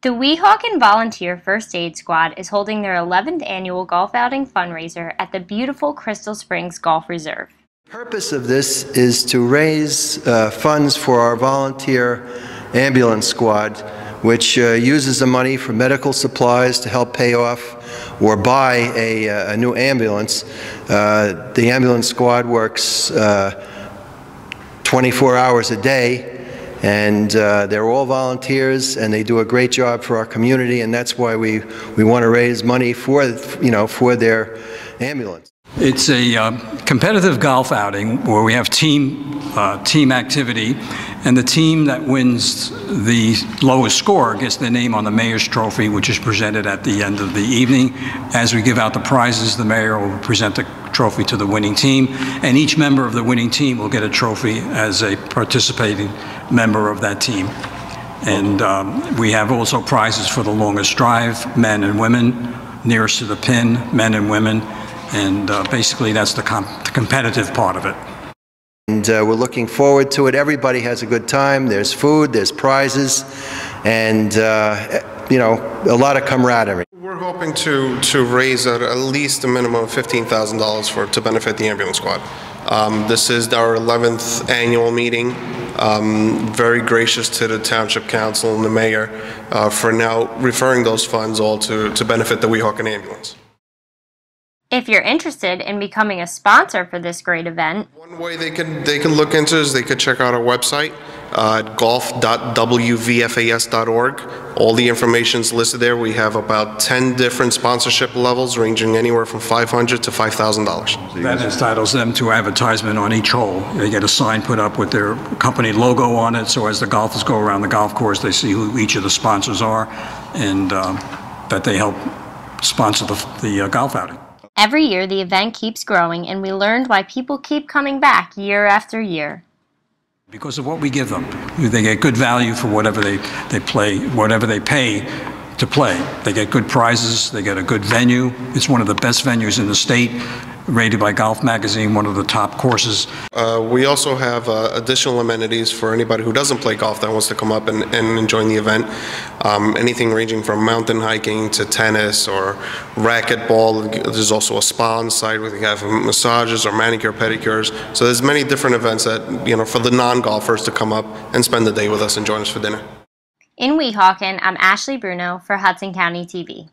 The Weehawken Volunteer First Aid Squad is holding their 11th annual golf outing fundraiser at the beautiful Crystal Springs Golf Resort. The purpose of this is to raise uh, funds for our volunteer ambulance squad, which uh, uses the money for medical supplies to help pay off or buy a, uh, a new ambulance. Uh, the ambulance squad works uh, 24 hours a day and uh, they're all volunteers and they do a great job for our community and that's why we, we want to raise money for, you know, for their ambulance. It's a uh, competitive golf outing where we have team, uh, team activity, and the team that wins the lowest score gets their name on the mayor's trophy, which is presented at the end of the evening. As we give out the prizes, the mayor will present the trophy to the winning team, and each member of the winning team will get a trophy as a participating member of that team. And um, we have also prizes for the longest drive, men and women, nearest to the pin, men and women, and uh, basically that's the, the, competitive part of it. And uh, we're looking forward to it. Everybody has a good time. There's food, there's prizes, and uh, you know, a lot of camaraderie. We're hoping to to raise at, at least a minimum of fifteen thousand dollars for to benefit the ambulance squad. Um, this is our 11th annual meeting. Um, very gracious to the Township Council and the Mayor uh, for now referring those funds all to, to benefit the Weehawken Ambulance. If you're interested in becoming a sponsor for this great event, one way they can they can look into is they could check out our website uh, at golf.wvfas.org. All the information is listed there. We have about 10 different sponsorship levels ranging anywhere from 500 to $5,000. That entitles them to advertisement on each hole. They get a sign put up with their company logo on it, so as the golfers go around the golf course, they see who each of the sponsors are and um, that they help sponsor the, the uh, golf outing. Every year, the event keeps growing, and we learned why people keep coming back year after year. Because of what we give them. They get good value for whatever they, they play, whatever they pay to play. They get good prizes, they get a good venue. It's one of the best venues in the state, rated by Golf Magazine, one of the top courses. Uh, we also have uh, additional amenities for anybody who doesn't play golf that wants to come up and, and enjoy the event. Um, anything ranging from mountain hiking to tennis or racquetball. There's also a spa on site where we have massages or manicure pedicures. So there's many different events that, you know, for the non-golfers to come up and spend the day with us and join us for dinner. In Weehawken, I'm Ashley Bruno for Hudson County TV.